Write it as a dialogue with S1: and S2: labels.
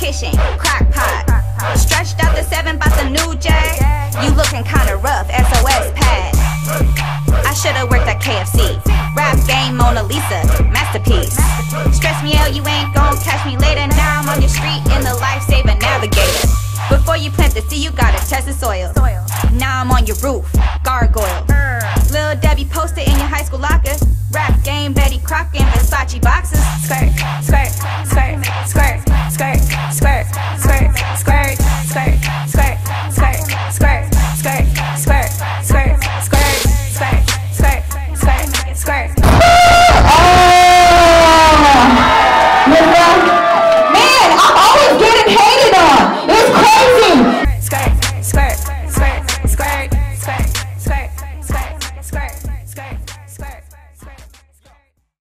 S1: kitchen, crock pot. Stretched out the seven, bought the new jack. You looking kinda rough, SOS pad. I should've worked at KFC. Rap game, Mona Lisa, masterpiece. Stress me out, you ain't gon' catch me later. Now I'm on your street in the lifesaver navigator. Before you plant the seed, you gotta test the soil. Now I'm on your roof, gargoyle. Lil Debbie posted in your high school locker. Rap game, Betty Crocker